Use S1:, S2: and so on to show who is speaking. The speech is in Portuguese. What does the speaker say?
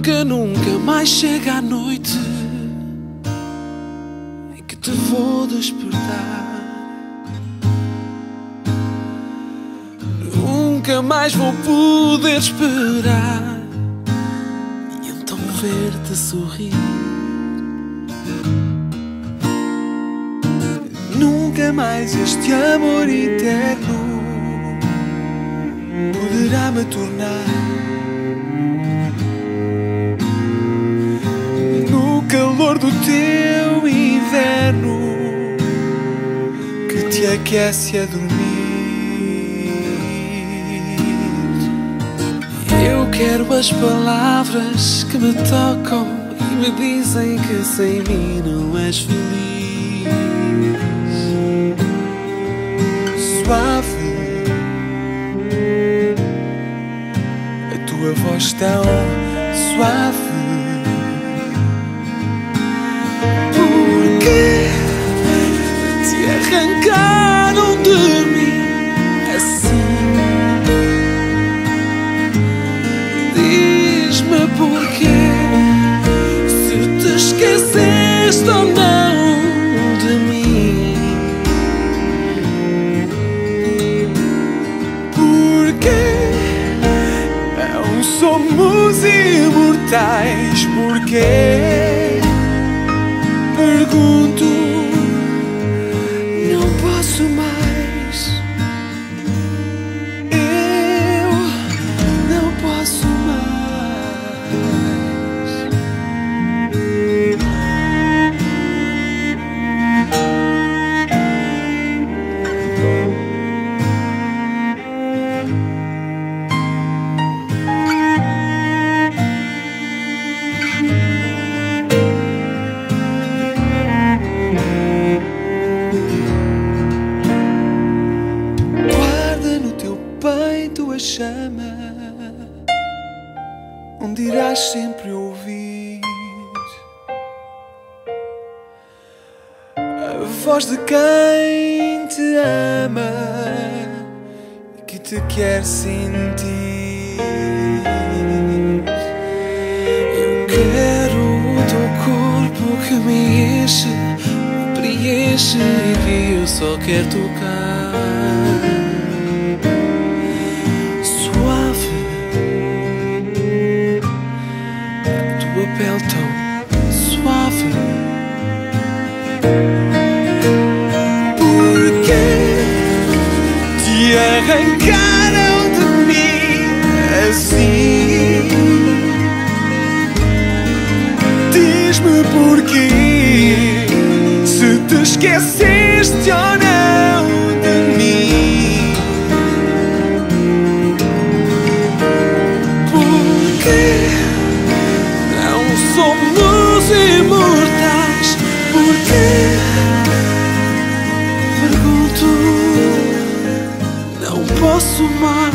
S1: Nunca, nunca mais chega a noite em que te vou despertar. Nunca mais vou poder esperar e então ver-te sorrir. Nunca mais este amor eterno poderá me tornar aquece a dormir. Eu quero as palavras que me tocam e me dizem que sem mim não és feliz. Suave a tua voz tão suave. Ou não de mim. Porque não somos imortais. Porque pergunto, não posso mais. Chama, onde irás sempre ouvir a voz de quem te ama e que te quer sentir. Eu quero o teu corpo que me enche, me preenche e que eu só quero tocar. Pele tão suave. Porque te arrancaram de mim assim? Diz-me porquê Se te esqueceste ou não su.